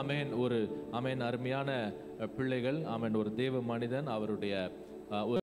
ஆமென். ஒரு ஆமென் அருமையான பிள்ளைகள் அமேன் ஒரு தேவ மனிதன் அவருடைய ஒரு